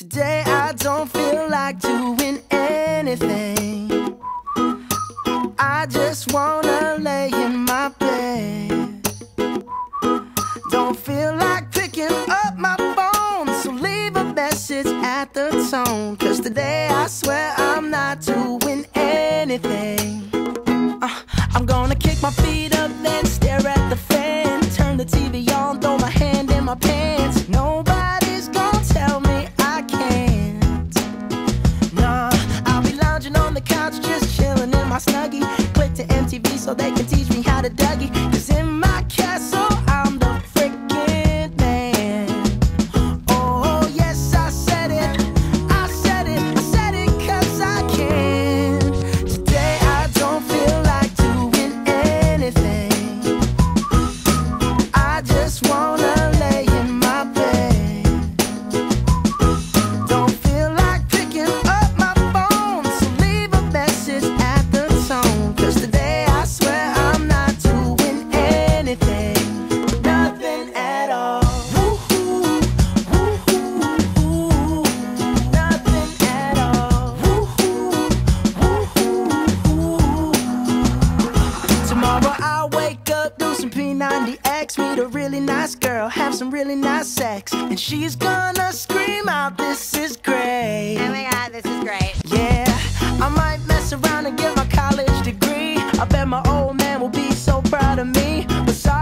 Today I don't feel like doing anything. I just wanna lay in my bed. Don't feel like picking up my phone, so leave a message at the tone. Cause today I swear I'm not doing anything. Uh, I'm gonna kick my feet up, then stare at the fan. Turn the TV on, throw my hand in my pants. My snuggie. Click to MTV so they can teach me how to Dougie. Cause in my some P90X, meet a really nice girl, have some really nice sex, and she's gonna scream out, this is great. Oh my god, this is great. Yeah, I might mess around and get my college degree. I bet my old man will be so proud of me. Besides